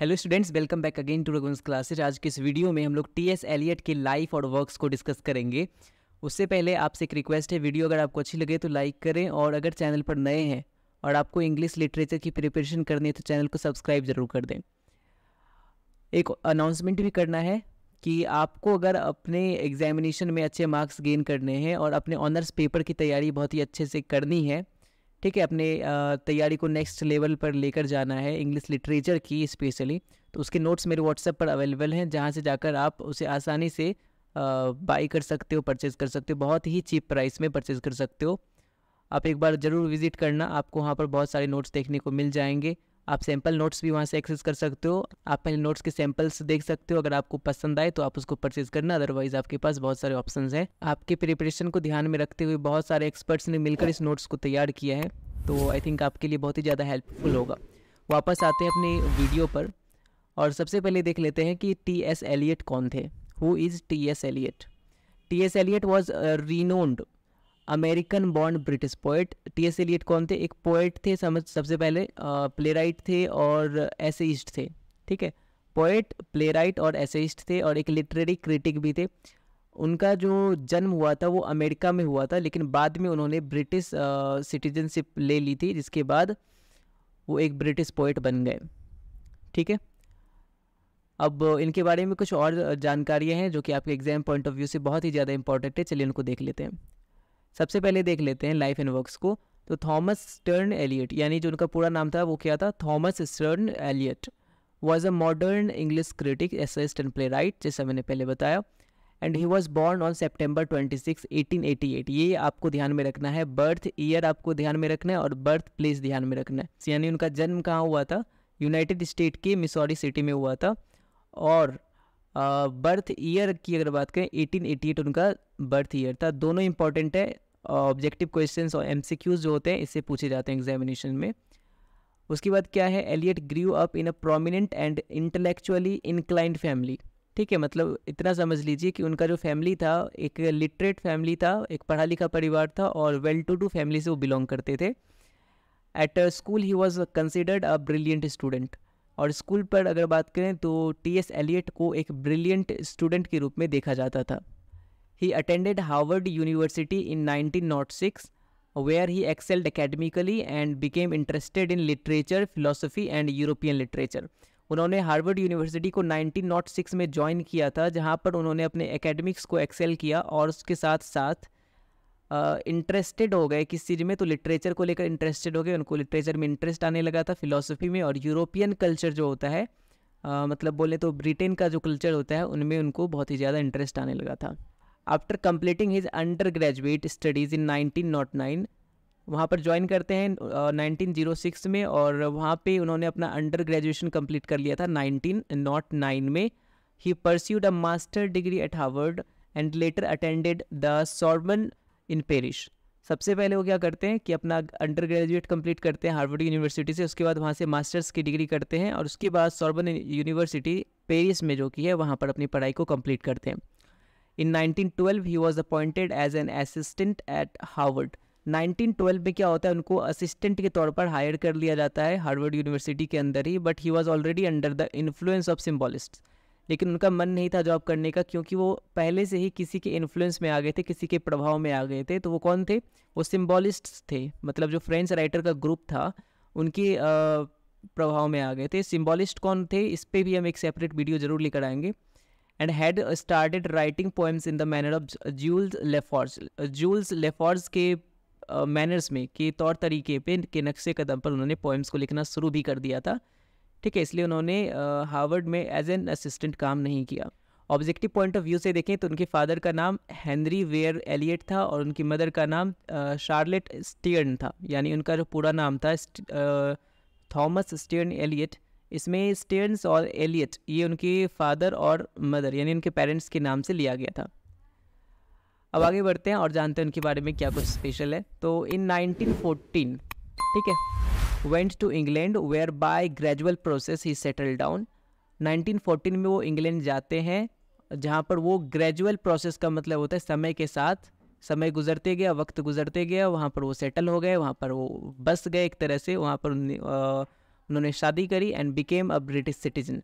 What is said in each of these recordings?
Hello students welcome back again to Raghuvansh classes आज के इस वीडियो में हम लोग टी एस एलियट के लाइफ और वर्क्स को डिस्कस करेंगे। उससे पहले आपसे एक रिक्वेस्ट है वीडियो अगर आपको अच्छी लगे तो लाइक करें और अगर चैनल पर नए हैं और आपको इंग्लिश लिटरेचर की प्रिपरेशन करनी है तो चैनल को सब्सक्राइब ज़रूर कर दें। एक अनाउंसमेंट भी करना है कि आपको अगर अपने एग्जामिनेशन में अच्छे मार्क्स गेन करने हैं और अपने ऑनर्स पेपर की तैयारी बहुत ही अच्छे से करनी है ठीक है, अपने तैयारी को नेक्स्ट लेवल पर लेकर जाना है इंग्लिश लिटरेचर की स्पेशली तो उसके नोट्स मेरे व्हाट्सएप पर अवेलेबल हैं, जहाँ से जाकर आप उसे आसानी से बाई कर सकते हो परचेज़ कर सकते हो, बहुत ही चीप प्राइस में परचेज़ कर सकते हो। आप एक बार ज़रूर विज़िट करना, आपको वहाँ पर बहुत सारे नोट्स देखने को मिल जाएँगे। आप सैंपल नोट्स भी वहाँ से एक्सेस कर सकते हो। आप पहले नोट्स के सैम्पल्स देख सकते हो। अगर आपको पसंद आए तो आप उसको परचेज करना। अदरवाइज़ आपके पास बहुत सारे ऑप्शन हैं। आपके प्रिपरेशन को ध्यान में रखते हुए बहुत सारे एक्सपर्ट्स ने मिलकर इस नोट्स को तैयार किया है। तो आई थिंक आपके लिए बहुत ही ज़्यादा हेल्पफुल होगा। वापस आते हैं अपनी वीडियो पर। और सबसे पहले देख लेते हैं कि टी एस एलियट कौन थे। Who is T S Eliot T S Eliot was renowned American born British poet T S Eliot कौन थे? एक पोइट थे समझ, सबसे पहले प्ले राइट थे और एसेइस्ट थे, ठीक है? पोइट प्ले राइट और एसेइस्ट थे और एक लिटरेरी क्रिटिक भी थे। उनका जो जन्म हुआ था, वो अमेरिका में हुआ था, लेकिन बाद में उन्होंने ब्रिटिश सिटीजनशिप ले ली थी, जिसके बाद वो एक ब्रिटिश पोइट बन गए, ठीक है? अब इनके बारे में कुछ और जानकारियाँ हैं, जो कि आपके एग्ज़ाम पॉइंट ऑफ़ व्यू से बहुत ही ज़्यादा इंपॉर्टेंट है, चलिए उनको देख लेते हैं। सबसे पहले देख लेते हैं लाइफ एंड वर्क्स को। तो थॉमस स्टर्न एलियट, यानी जो उनका पूरा नाम था, वो क्या था? Thomas Stearns Eliot was a modern English critic essayist and playwright जैसा मैंने पहले बताया। And he was born on September twenty six eighteen eighty eight ये आपको ध्यान में रखना है। बर्थ ईयर आपको ध्यान में रखना है और बर्थ प्लेस ध्यान में रखना है। यानी उनका जन्म कहाँ हुआ था? यूनाइटेड स्टेट के मिसौरी सिटी में हुआ था। और बर्थ ईयर की अगर बात करें 1888 उनका बर्थ ईयर था। दोनों इंपॉर्टेंट है। ऑब्जेक्टिव क्वेश्चन और एम जो होते हैं, इससे पूछे जाते हैं एग्जामिनेशन में। उसके बाद क्या है? Eliot grew up in a prominent and intellectually inclined family ठीक है मतलब इतना समझ लीजिए कि उनका जो फैमिली था, एक लिटरेट फैमिली था, एक पढ़ा लिखा परिवार था और वेल टू डू फैमिली से वो बिलोंग करते थे। At school he was considered a brilliant student और स्कूल पर अगर बात करें तो टी एस एलियट को एक ब्रिलियंट स्टूडेंट के रूप में देखा जाता था। He attended Harvard University in nineteen nought six where he excelled academically and became interested in literature philosophy and European literature उन्होंने हार्वर्ड यूनिवर्सिटी को 1906 में ज्वाइन किया था, जहाँ पर उन्होंने अपने एकेडमिक्स को एक्सेल किया और उसके साथ साथ इंटरेस्टेड हो गए किस चीज़ में तो लिटरेचर को लेकर इंटरेस्टेड हो गए उनको लिटरेचर में इंटरेस्ट आने लगा था फिलोसफी में और यूरोपियन कल्चर जो होता है आ, मतलब बोले तो ब्रिटेन का जो कल्चर होता है उनमें उनको बहुत ही ज़्यादा इंटरेस्ट आने लगा था। After completing his undergraduate studies in nineteen nought nine वहाँ पर ज्वाइन करते हैं नाइनटीन ज़ीरो सिक्स में और वहाँ पे उन्होंने अपना अंडर ग्रेजुएशन कंप्लीट कर लिया था नाइनटीन नॉट नाइन में। He pursued a master degree at Harvard and later attended the Sorbonne in Paris सबसे पहले वो क्या करते हैं कि अपना अंडर ग्रेजुएट कंप्लीट करते हैं हार्वर्ड यूनिवर्सिटी से, उसके बाद वहाँ से मास्टर्स की डिग्री करते हैं और उसके बाद सॉर्बन यूनिवर्सिटी पेरिस में जो की है, वहाँ पर अपनी पढ़ाई को कंप्लीट करते हैं। In 1912 he was appointed as an assistant at Harvard 1912 में क्या होता है, उनको असिस्टेंट के तौर पर हायर कर लिया जाता है हार्वर्ड यूनिवर्सिटी के अंदर ही but he was already under the influence of symbolist लेकिन उनका मन नहीं था जॉब करने का क्योंकि वो पहले से ही किसी के इन्फ्लुएंस में आ गए थे, किसी के प्रभाव में आ गए थे। तो वो कौन थे? वो सिम्बॉलिस्ट थे। मतलब जो फ्रेंच राइटर का ग्रुप था, उनके प्रभाव में आ गए थे। सिम्बॉलिस्ट कौन थे? इस पर भी हम एक सेपरेट वीडियो ज़रूर लेकर आएँगे। And had started writing poems in the manner of Jules Laforgue Jules Laforgue के मैनर्स में, के तौर तरीके पे, के नक्शे कदम पर उन्होंने पोएम्स को लिखना शुरू भी कर दिया था। ठीक है, इसलिए उन्होंने हार्वर्ड में एज एन असिस्टेंट काम नहीं किया। ऑब्जेक्टिव पॉइंट ऑफ़ व्यू से देखें तो उनके फादर का नाम हेनरी वेयर एलियट था और उनकी मदर का नाम शार्लेट स्टीर्न था। यानी उनका जो पूरा नाम था थॉमस स्टीर्न एलियट इसमें स्टीर्न्स और एलियट ये उनके फादर और मदर यानी उनके पेरेंट्स के नाम से लिया गया था। अब आगे बढ़ते हैं और जानते हैं उनके बारे में क्या कुछ स्पेशल है। तो इन 1914 ठीक है? Went to England where by gradual process he settle down 1914 में वो इंग्लैंड जाते हैं, जहाँ पर वो ग्रेजुअल प्रोसेस का मतलब होता है समय के साथ। समय गुजरते गया, वक्त गुजरते गया, वहाँ पर वो सेटल हो गए, वहाँ पर वो बस गए एक तरह से, वहाँ पर उन्होंने शादी करी and became a British citizen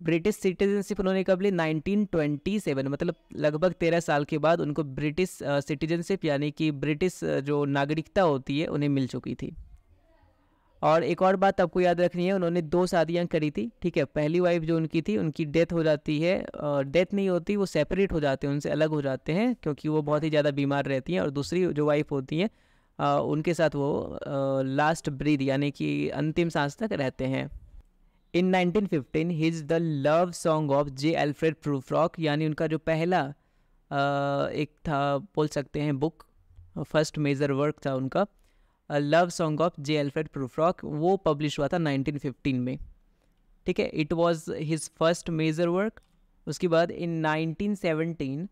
British citizenship उन्होंने कब ली? 1927 मतलब लगभग तेरह साल के बाद उनको ब्रिटिश सिटीजनशिप यानी कि ब्रिटिश जो नागरिकता होती है, उन्हें मिल चुकी थी। और एक और बात आपको याद रखनी है, उन्होंने दो शादियाँ करी थी, ठीक है? पहली वाइफ जो उनकी थी, उनकी डेथ हो जाती है डेथ नहीं होती, वो सेपरेट हो जाते हैं, उनसे अलग हो जाते हैं, क्योंकि वो बहुत ही ज़्यादा बीमार रहती हैं, और दूसरी जो वाइफ होती हैं उनके साथ वो लास्ट ब्रीद यानी कि अंतिम सांस तक रहते हैं। In 1915 his the love song of J Alfred Prufrock यानी उनका जो पहला एक था, बोल सकते हैं बुक फ़र्स्ट मेजर वर्क था उनका love song of J Alfred Prufrock वो पब्लिश हुआ था 1915 में। ठीक है? It was his first major work उसके बाद in 1917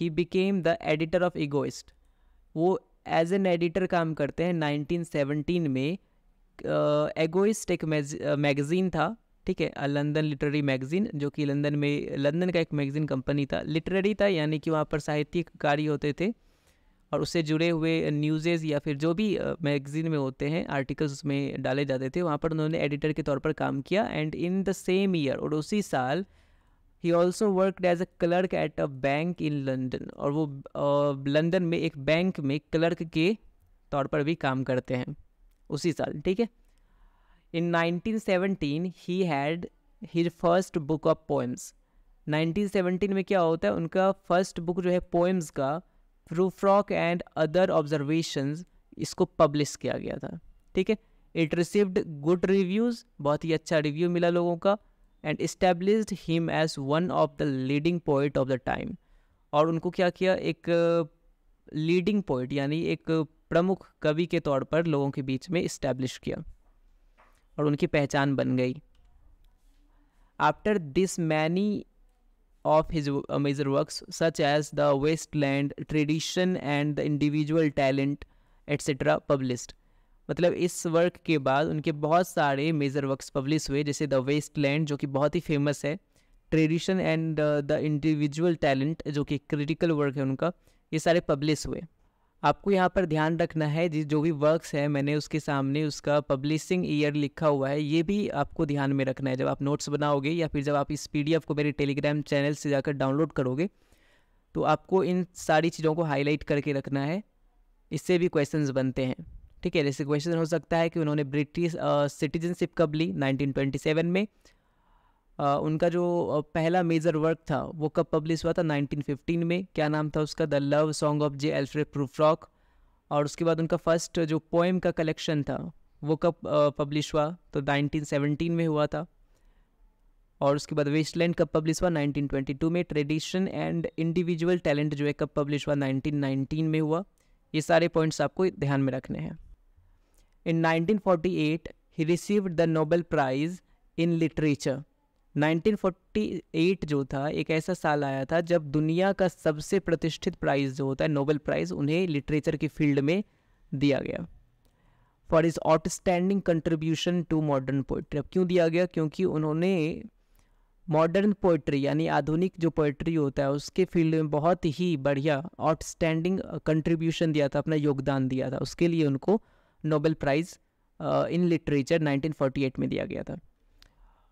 he became the editor of Egoist वो एज एन एडिटर काम करते हैं 1917 में। एगोइस्ट एक मैगज़ीन था। ठीक है? लंदन लिटरेरी मैगज़ीन जो कि लंदन में लंदन का एक मैगज़ीन कंपनी था। लिटरेरी था, यानी कि वहाँ पर साहित्यिक कार्य होते थे। और उससे जुड़े हुए न्यूज़ेज़ या फिर जो भी मैगज़ीन में होते हैं आर्टिकल्स उसमें डाले जाते थे, वहाँ पर उन्होंने एडिटर के तौर पर काम किया and in the same year और उसी साल ही also worked as a clerk at a bank in London और वो लंदन में एक बैंक में क्लर्क के तौर पर भी काम करते हैं, उसी साल, ठीक है? In 1917 he had his first book of poems 1917 में क्या होता है, उनका फ़र्स्ट बुक जो है पोएम्स का फ्रूफ्रॉक एंड अदर ऑब्जर्वेशंस इसको पब्लिश किया गया था। ठीक है? इट रिसीव्ड गुड रिव्यूज़ बहुत ही अच्छा रिव्यू मिला लोगों का and established him as one of the leading poet of the time और उनको क्या किया? एक लीडिंग पोइट यानी एक प्रमुख कवि के तौर पर लोगों के बीच में इस्टेब्लिश किया। और उनकी पहचान बन गई। After this many of his uh, major works such as the wasteland tradition and the individual talent etc published. मतलब इस वर्क के बाद उनके बहुत सारे मेजर वर्क्स पब्लिश हुए जैसे द वेस्ट लैंड जो कि बहुत ही फ़ेमस है tradition and the individual talent जो कि क्रिटिकल वर्क है उनका ये सारे पब्लिश हुए। आपको यहाँ पर ध्यान रखना है, जिस जो भी वर्क्स है, मैंने उसके सामने उसका पब्लिशिंग ईयर लिखा हुआ है, ये भी आपको ध्यान में रखना है। जब आप नोट्स बनाओगे या फिर जब आप इस पीडीएफ को मेरे टेलीग्राम चैनल से जाकर डाउनलोड करोगे तो आपको इन सारी चीज़ों को हाईलाइट करके रखना है। इससे भी क्वेश्चंस बनते हैं। ठीक है, जैसे क्वेश्चन हो सकता है कि उन्होंने ब्रिटिश सिटीजनशिप कब ली? 1927 में। उनका जो पहला मेजर वर्क था, वो कब पब्लिश हुआ था? 1915 में। क्या नाम था उसका? The love song of J Alfred Prufrock और उसके बाद उनका फ़र्स्ट जो पोएम का कलेक्शन था, वो कब पब्लिश हुआ? तो 1917 में हुआ था। और उसके बाद वेस्टलैंड कब पब्लिश हुआ? 1922 में। ट्रेडिशन एंड इंडिविजुअल टैलेंट जो है, कब पब्लिश हुआ? 1919 में हुआ। ये सारे पॉइंट्स आपको ध्यान में रखने हैं। In 1948 he received the Nobel Prize in literature 1948 जो था, एक ऐसा साल आया था जब दुनिया का सबसे प्रतिष्ठित प्राइज़ जो होता है, नोबेल प्राइज़, उन्हें लिटरेचर की फ़ील्ड में दिया गया। For his outstanding contribution to modern poetry अब क्यों दिया गया? क्योंकि उन्होंने मॉडर्न पोइट्री यानी आधुनिक जो पोइट्री होता है, उसके फ़ील्ड में बहुत ही बढ़िया आउटस्टैंडिंग कंट्रीब्यूशन दिया था, अपना योगदान दिया था। उसके लिए उनको नोबेल प्राइज़ इन लिटरेचर 1948 में दिया गया था।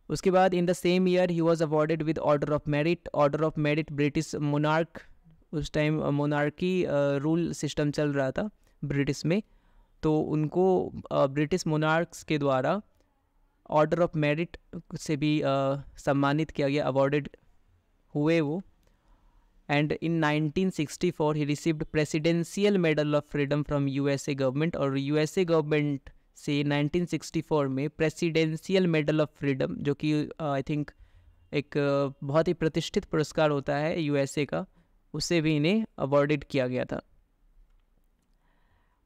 उसके बाद in the same year he was awarded with Order of Merit Order of Merit British monarch उस टाइम मोनार्की रूल सिस्टम चल रहा था ब्रिटिश में। तो उनको ब्रिटिश मोनार्क्स के द्वारा ऑर्डर ऑफ़ मेरिट से भी सम्मानित किया गया अवॉर्डेड हुए वो। And in 1964 he received Presidential Medal of Freedom from USA government और यूएसए गवर्नमेंट से 1964 में प्रेसिडेंशियल मेडल ऑफ़ फ्रीडम, जो कि आई थिंक एक बहुत ही प्रतिष्ठित पुरस्कार होता है यूएसए का, उसे भी इन्हें अवॉर्डेड किया गया था।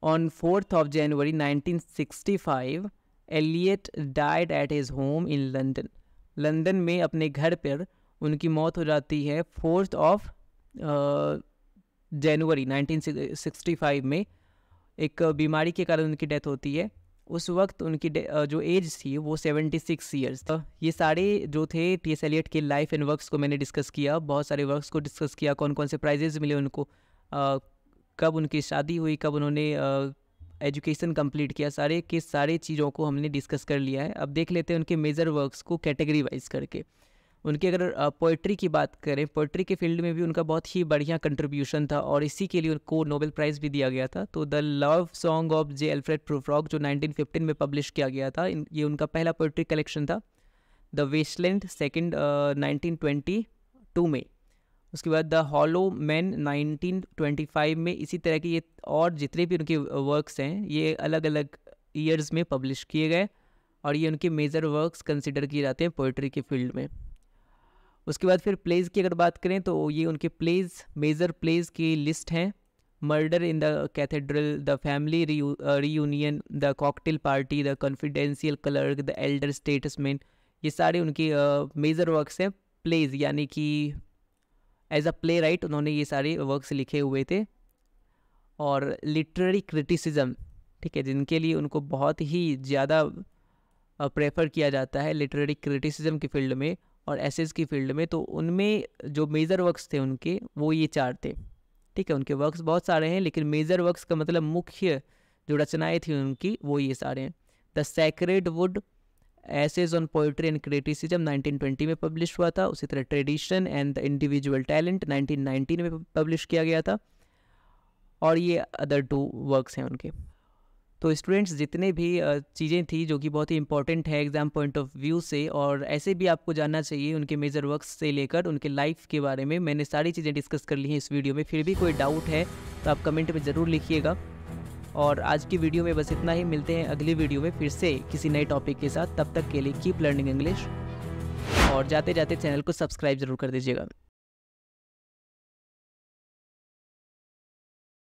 On fourth of January 1965 Eliot died at his home in London London में अपने घर पर उनकी मौत हो जाती है फोर्थ ऑफ़ जनवरी 1965 में। एक बीमारी के कारण उनकी डेथ होती है। उस वक्त उनकी जो एज थी वो सेवेंटी सिक्स ईयर्स ये सारे जो थे टी एस एलियट के लाइफ एंड वर्क्स को मैंने डिस्कस किया बहुत सारे वर्क्स को डिस्कस किया कौन कौन से प्राइजेज मिले उनको आ, कब उनकी शादी हुई कब उन्होंने एजुकेशन कंप्लीट किया सारे के सारे चीज़ों को हमने डिस्कस कर लिया है। अब देख लेते हैं उनके मेजर वर्क्स को कैटेगरी वाइज करके। उनकी अगर पोइट्री की बात करें पोइट्री के फ़ील्ड में भी उनका बहुत ही बढ़िया कंट्रीब्यूशन था और इसी के लिए उनको नोबेल प्राइज़ भी दिया गया था। तो the love song of J Alfred Prufrock जो 1915 में पब्लिश किया गया था ये उनका पहला पोइट्री कलेक्शन था। The waste land second nineteen में। उसके बाद द हॉलो मैन 1925 में। इसी तरह के ये और जितने भी उनके वर्क्स हैं, ये अलग अलग ईयर्स में पब्लिश किए गए और ये उनके मेजर वर्क्स कंसिडर किए जाते हैं पोइट्री के फ़ील्ड में। उसके बाद फिर प्लेज की अगर बात करें तो ये उनके प्लेज मेजर प्लेज की लिस्ट हैं। Murder in the cathedral the family reunion the cocktail party the confidential clerk the elder statesman ये सारे उनके मेजर वर्क्स हैं। प्लेज यानी कि एज अ प्ले राइट उन्होंने ये सारे वर्क्स लिखे हुए थे। और लिटरेरी क्रिटिसिज्म ठीक है जिनके लिए उनको बहुत ही ज़्यादा प्रेफर uh, किया जाता है लिटरेरी क्रिटिसिज्म के फ़ील्ड में। और एसेस की फ़ील्ड में तो उनमें जो मेजर वर्क्स थे उनके, वो ये चार थे। ठीक है, उनके वर्क्स बहुत सारे हैं, लेकिन मेजर वर्क्स का मतलब मुख्य जो रचनाएँ थी उनकी, वो ये सारे हैं। The sacred wood essays on poetry and criticism 1920 में पब्लिश हुआ था। उसी तरह tradition and the individual talent 1919 में पब्लिश किया गया था। और ये अदर टू वर्क्स हैं उनके। तो स्टूडेंट्स जितने भी चीज़ें थी जो कि बहुत ही इंपॉर्टेंट है एग्ज़ाम पॉइंट ऑफ़ व्यू से और ऐसे भी आपको जानना चाहिए उनके मेजर वर्क्स से लेकर उनके लाइफ के बारे में, मैंने सारी चीज़ें डिस्कस कर ली हैं इस वीडियो में। फिर भी कोई डाउट है तो आप कमेंट में ज़रूर लिखिएगा। और आज की वीडियो में बस इतना ही, मिलते हैं अगली वीडियो में फिर से किसी नए टॉपिक के साथ। तब तक के लिए कीप लर्निंग इंग्लिश और जाते जाते चैनल को सब्सक्राइब ज़रूर कर दीजिएगा।